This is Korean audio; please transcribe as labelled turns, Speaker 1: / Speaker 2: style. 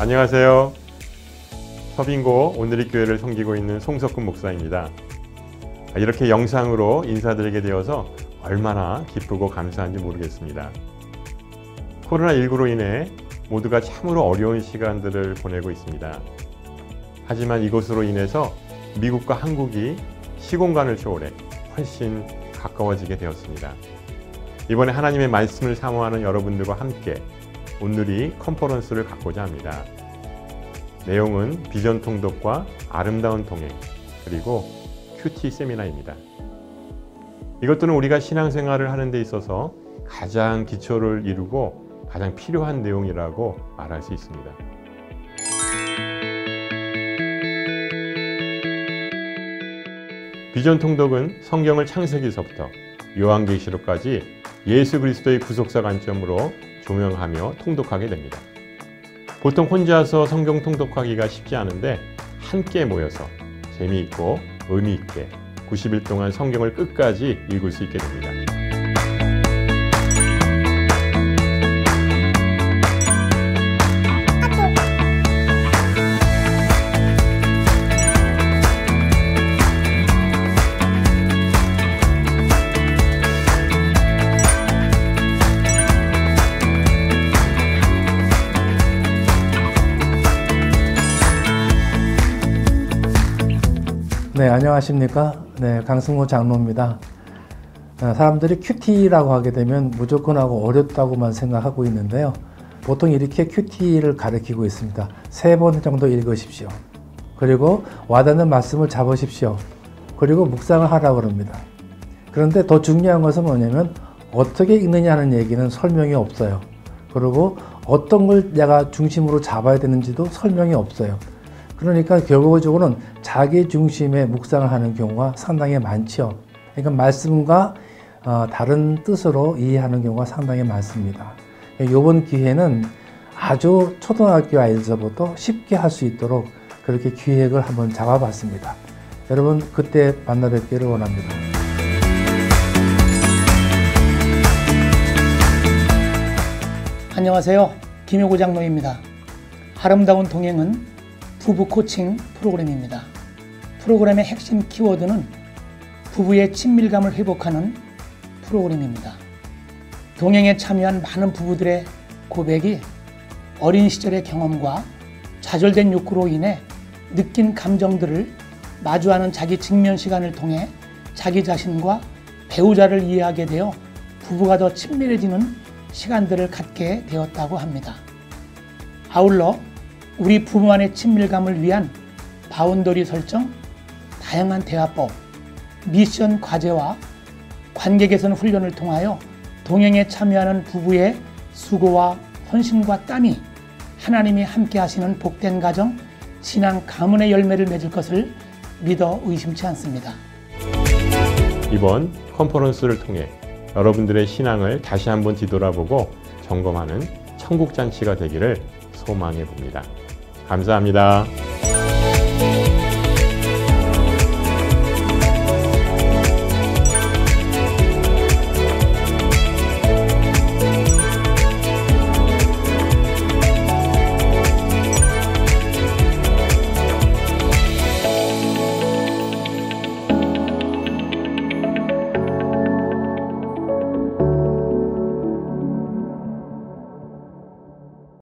Speaker 1: 안녕하세요. 서빙고 오늘의 교회를 섬기고 있는 송석근 목사입니다. 이렇게 영상으로 인사드리게 되어서 얼마나 기쁘고 감사한지 모르겠습니다. 코로나19로 인해 모두가 참으로 어려운 시간들을 보내고 있습니다. 하지만 이것으로 인해서 미국과 한국이 시공간을 초월해 훨씬 가까워지게 되었습니다. 이번에 하나님의 말씀을 사모하는 여러분들과 함께 오늘이 컨퍼런스를 갖고자 합니다. 내용은 비전 통독과 아름다운 동행 그리고 큐티 세미나입니다. 이것들은 우리가 신앙생활을 하는 데 있어서 가장 기초를 이루고 가장 필요한 내용이라고 말할 수 있습니다. 비전 통독은 성경을 창세기서부터 요한계시록까지 예수 그리스도의 구속사 관점으로 조명하며 통독하게 됩니다. 보통 혼자서 성경 통독하기가 쉽지 않은데 함께 모여서 재미있고 의미있게 90일 동안 성경을 끝까지 읽을 수 있게 됩니다.
Speaker 2: 네, 안녕하십니까. 네, 강승호 장로입니다. 아, 사람들이 QT라고 하게 되면 무조건 하고 어렵다고만 생각하고 있는데요. 보통 이렇게 QT를 가르치고 있습니다. 세 번 정도 읽으십시오. 그리고 와닿는 말씀을 잡으십시오. 그리고 묵상을 하라고 합니다. 그런데 더 중요한 것은 뭐냐면 어떻게 읽느냐 하는 얘기는 설명이 없어요. 그리고 어떤 걸 내가 중심으로 잡아야 되는지도 설명이 없어요. 그러니까 결과적으로는 자기 중심의 묵상을 하는 경우가 상당히 많죠. 그러니까 말씀과 어, 다른 뜻으로 이해하는 경우가 상당히 많습니다. 이번 기회는 아주 초등학교 아이들서부터 쉽게 할 수 있도록 그렇게 기획을 한번 잡아봤습니다. 여러분 그때 만나 뵙기를 원합니다.
Speaker 3: 안녕하세요. 김효구 장로입니다. 아름다운 동행은 부부 코칭 프로그램입니다. 프로그램의 핵심 키워드는 부부의 친밀감을 회복하는 프로그램입니다. 동행에 참여한 많은 부부들의 고백이 어린 시절의 경험과 좌절된 욕구로 인해 느낀 감정들을 마주하는 자기 직면 시간을 통해 자기 자신과 배우자를 이해하게 되어 부부가 더 친밀해지는 시간들을 갖게 되었다고 합니다. 아울러 우리 부부간의 친밀감을 위한 boundary 설정, 다양한 대화법, 미션 과제와 관계 개선 훈련을 통하여 동행에 참여하는 부부의 수고와 헌신과 땀이 하나님이 함께 하시는 복된 가정, 신앙 가문의 열매를 맺을 것을 믿어 의심치 않습니다.
Speaker 1: 이번 컨퍼런스를 통해 여러분들의 신앙을 다시 한번 뒤돌아보고 점검하는 천국잔치가 되기를 소망해 봅니다. 감사합니다.